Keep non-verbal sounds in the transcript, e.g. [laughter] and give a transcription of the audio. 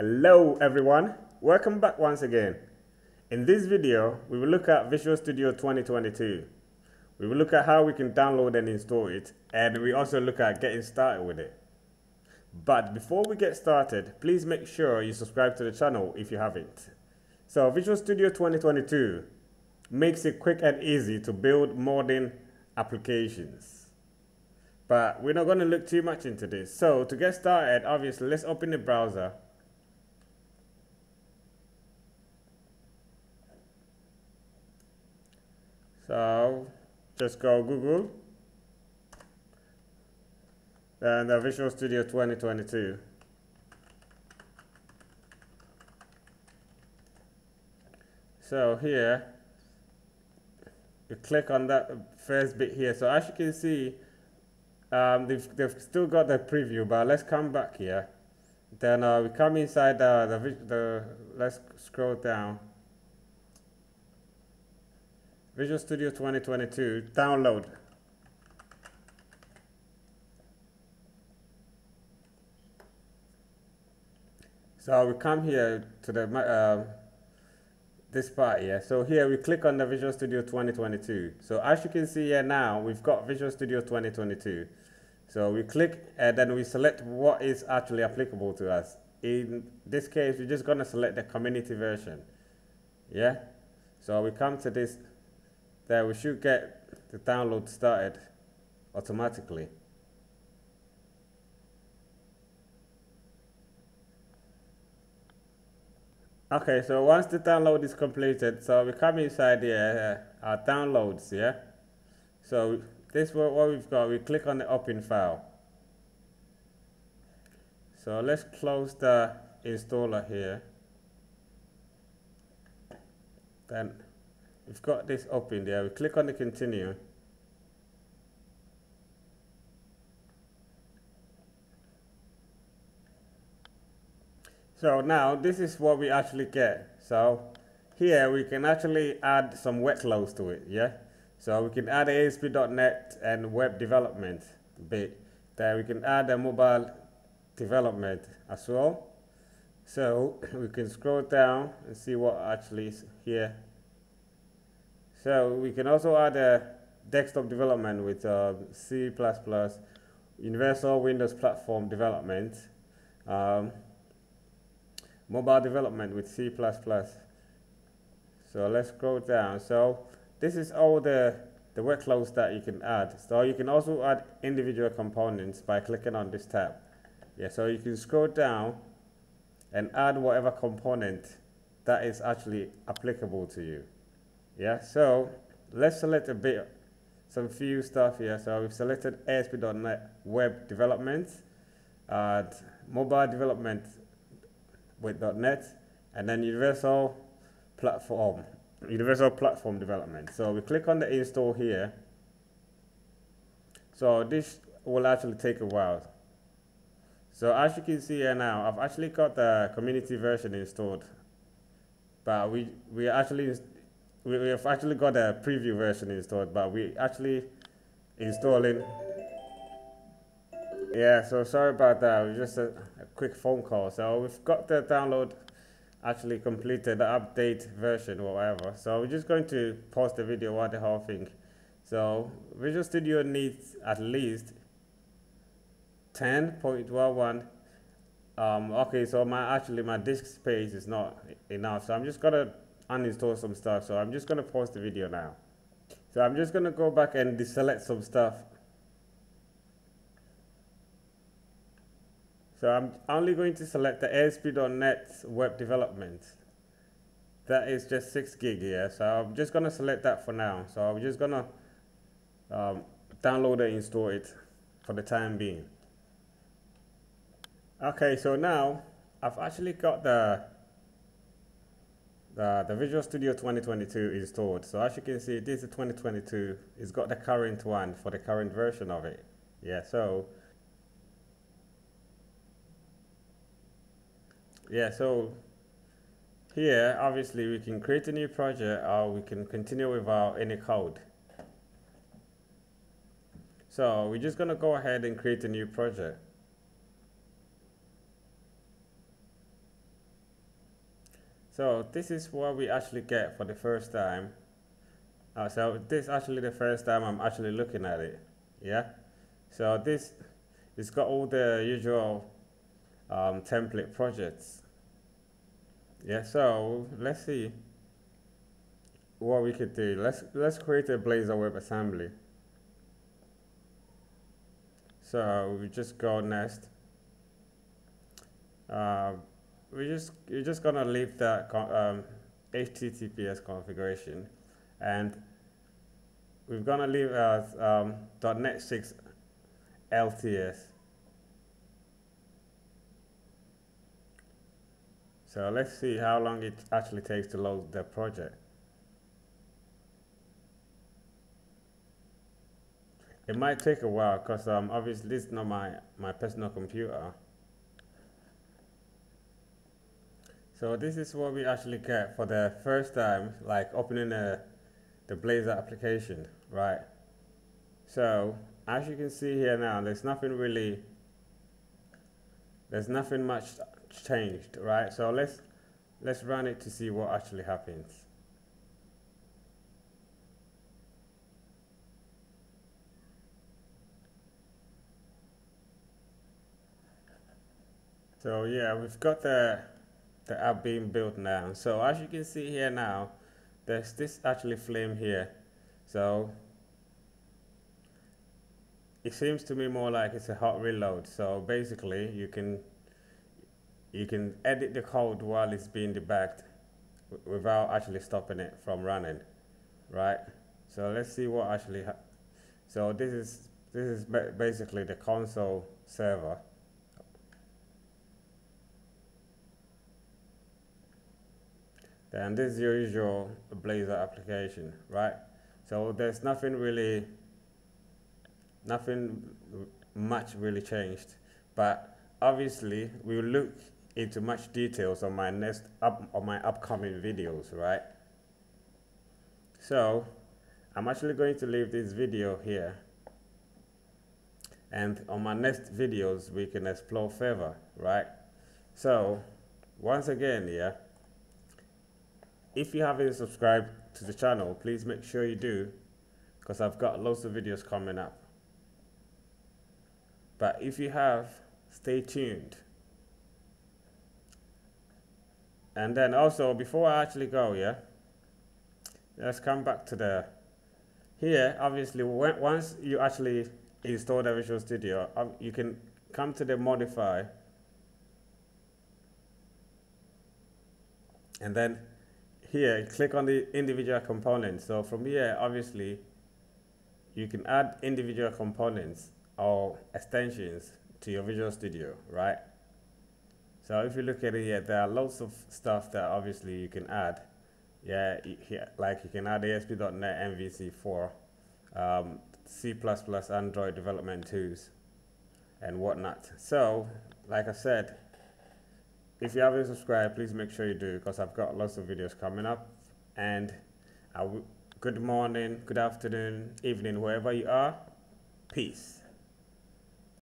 Hello everyone, welcome back once again. In this video, we will look at Visual Studio 2022. We will look at how we can download and install it, and we also look at getting started with it. But before we get started, please make sure you subscribe to the channel if you haven't. So Visual Studio 2022 makes it quick and easy to build modern applications. But we're not going to look too much into this. So to get started, obviously, let's open the browser So just go Google and uh, Visual Studio 2022. So here, you click on that first bit here. So as you can see, um, they've, they've still got the preview, but let's come back here. Then uh, we come inside uh, the, the, let's scroll down. Visual Studio 2022 download. So we come here to the uh, this part here. So here we click on the Visual Studio 2022. So as you can see here now, we've got Visual Studio 2022. So we click and then we select what is actually applicable to us. In this case, we're just gonna select the community version. Yeah. So we come to this that we should get the download started automatically. Okay, so once the download is completed, so we come inside here, uh, our downloads, yeah? So this is what we've got, we click on the open file. So let's close the installer here. Then we've got this open there. We click on the continue. So now this is what we actually get. So here we can actually add some workloads to it, yeah? So we can add ASP.NET and web development bit. Then we can add a mobile development as well. So [clears throat] we can scroll down and see what actually is here so we can also add a desktop development with uh, C++, Universal Windows Platform development, um, mobile development with C++. So let's scroll down. So this is all the, the workloads that you can add. So you can also add individual components by clicking on this tab. Yeah, so you can scroll down and add whatever component that is actually applicable to you. Yeah, so let's select a bit, some few stuff here. So we've selected ASP.NET Web Development, and Mobile Development with .NET, and then Universal Platform, Universal Platform Development. So we click on the install here. So this will actually take a while. So as you can see here now, I've actually got the community version installed, but we we actually we, we have actually got a preview version installed, but we actually installing. Yeah, so sorry about that. Just a, a quick phone call. So we've got the download actually completed, the update version or whatever. So we're just going to pause the video while the whole thing. So Visual Studio needs at least 10.11 um, okay, so my actually my disk space is not enough, so I'm just gonna uninstall some stuff. So I'm just going to pause the video now. So I'm just going to go back and deselect some stuff. So I'm only going to select the ASP.NET web development. That is just 6 gig here. So I'm just going to select that for now. So I'm just going to um, download and install it for the time being. Okay, so now I've actually got the the, the Visual Studio 2022 installed. So as you can see, this is 2022. It's got the current one for the current version of it. Yeah, so yeah, so here obviously we can create a new project or we can continue without any code. So we're just gonna go ahead and create a new project. So this is what we actually get for the first time. Uh, so this actually the first time I'm actually looking at it. Yeah. So this, it's got all the usual um, template projects. Yeah. So let's see what we could do. Let's let's create a Blazor WebAssembly. So we just go next. Uh, we just you're just gonna leave that um, HTTPS configuration, and we're gonna leave as um, .NET 6 LTS. So let's see how long it actually takes to load the project. It might take a while because um, obviously this is not my, my personal computer. So this is what we actually get for the first time, like opening a, the Blazor application, right? So as you can see here now, there's nothing really, there's nothing much changed, right? So let's, let's run it to see what actually happens. So yeah, we've got the the app being built now. So as you can see here now, there's this actually flame here. So it seems to me more like it's a hot reload. So basically you can you can edit the code while it's being debugged without actually stopping it from running, right? So let's see what actually. so this is this is basically the console server. Then this is your usual Blazor application, right? So there's nothing really, nothing much really changed, but obviously we will look into much details on my next up on my upcoming videos, right? So I'm actually going to leave this video here. And on my next videos, we can explore further, right? So once again, yeah, if you haven't subscribed to the channel, please make sure you do because I've got lots of videos coming up. But if you have, stay tuned. And then also, before I actually go, yeah, let's come back to the, here, obviously, when, once you actually install the Visual Studio, um, you can come to the modify, and then here, click on the individual components. So from here, obviously, you can add individual components or extensions to your Visual Studio, right? So if you look at it here, there are lots of stuff that obviously you can add. Yeah, here, like you can add ASP.NET MVC4, um, C++ Android development tools, and whatnot. So, like I said, if you haven't subscribed, please make sure you do because I've got lots of videos coming up. And good morning, good afternoon, evening, wherever you are. Peace.